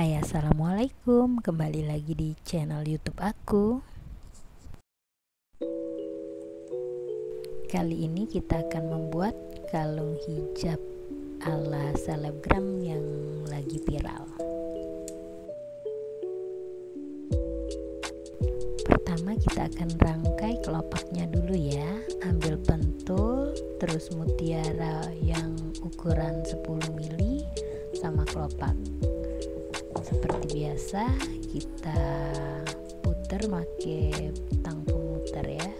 Hai assalamualaikum. Kembali lagi di channel youtube aku. Kali ini kita akan membuat kalung hijab ala selebgram yang lagi viral. Pertama kita akan rangkai kelopaknya dulu ya. Ambil pentul terus mutiara yang ukuran 10 mili sama kelopak seperti biasa kita putar pakai tang pemutar ya.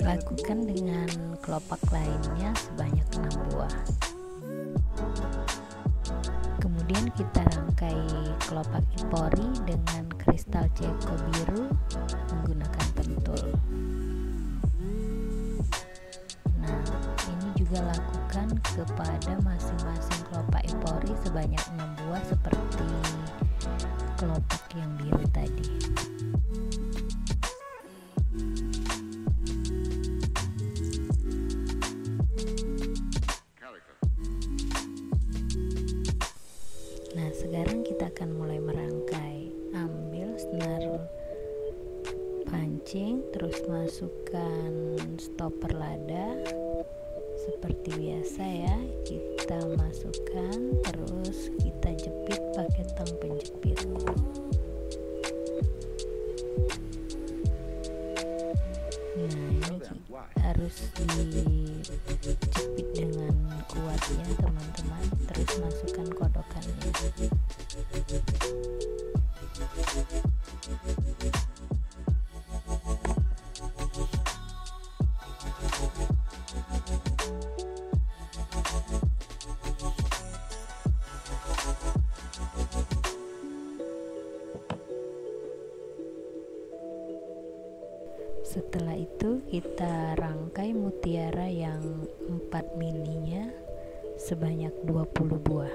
Lakukan dengan kelopak lainnya sebanyak 6 buah kemudian kita rangkai kelopak ipori dengan kristal ceko biru menggunakan pentul. Nah ini juga lakukan kepada masing-masing kelopak ipori sebanyak 6 buah seperti kelopak yang biru tadi pancing, terus masukkan stopper lada seperti biasa ya. Kita masukkan, terus kita jepit pakai tang penjepit. Nah, ini harus dijepit dengan kuat ya, teman-teman. Terus masukkan kodokannya. Setelah itu kita rangkai mutiara yang 4 milinya sebanyak 20 buah.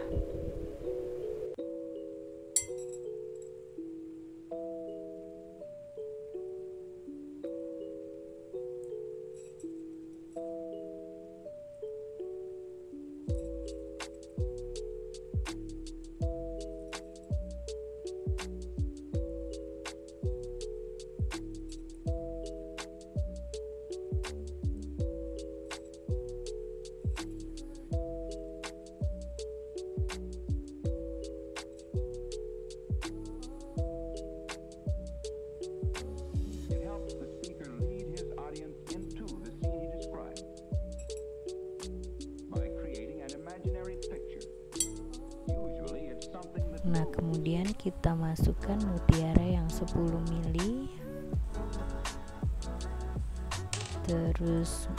Kita masukkan mutiara yang 10 mili. Terus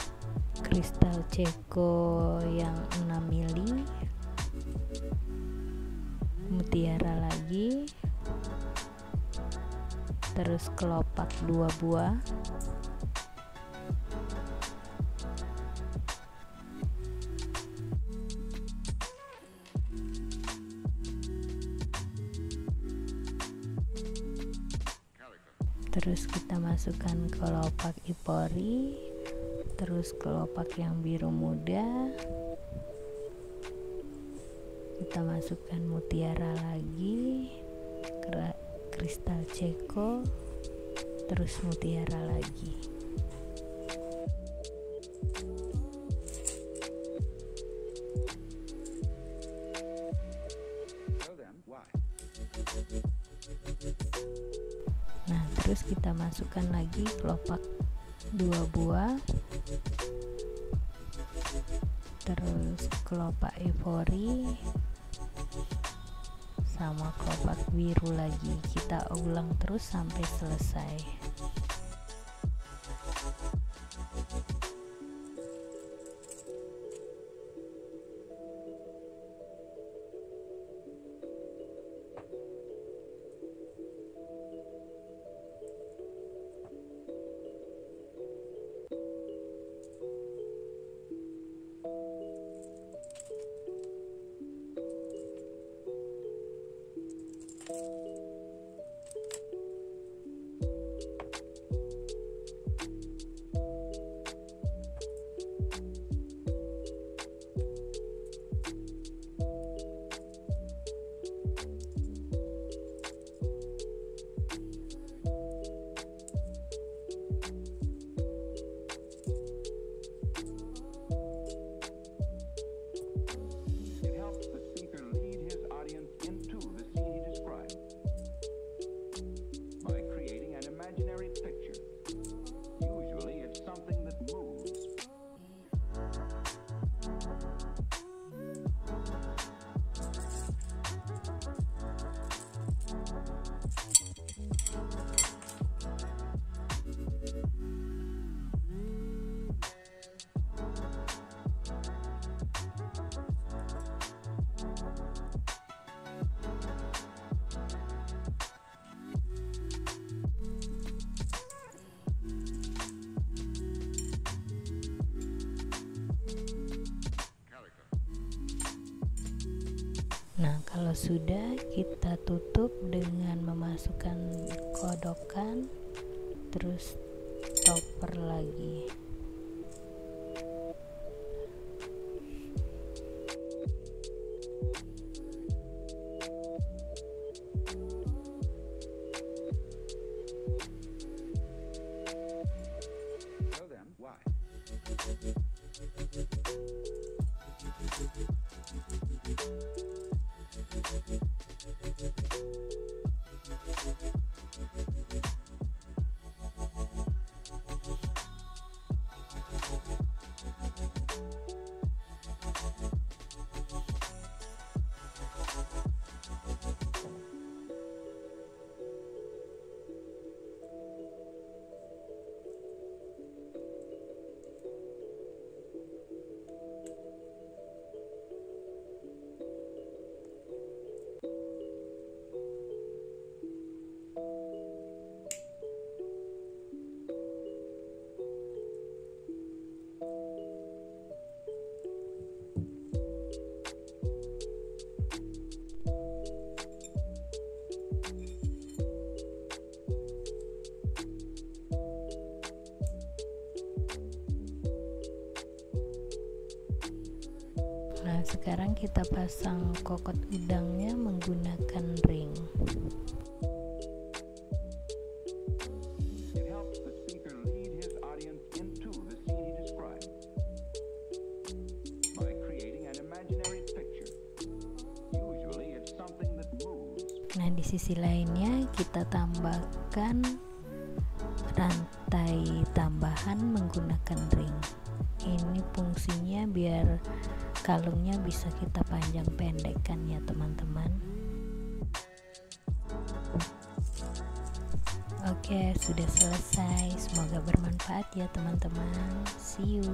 kristal ceko yang 6 mili. Mutiara lagi. Terus kelopak 2 buah. Terus kita masukkan kelopak ipori terus kelopak yang biru muda. Kita masukkan mutiara lagi kristal ceko terus mutiara lagi terus kita masukkan lagi kelopak dua buah. Terus kelopak evori sama kelopak biru lagi. Kita ulang terus sampai selesai. Nah, kalau sudah kita tutup dengan memasukkan kodokan terus stopper lagi. Nah, sekarang kita pasang kokot udangnya menggunakan ring. Nah, di sisi lainnya kita tambahkan rantai tambahan menggunakan ring. Ini fungsinya biar kalungnya bisa kita panjang pendekkan ya teman-teman. Oke sudah selesai. Semoga bermanfaat ya teman-teman. See you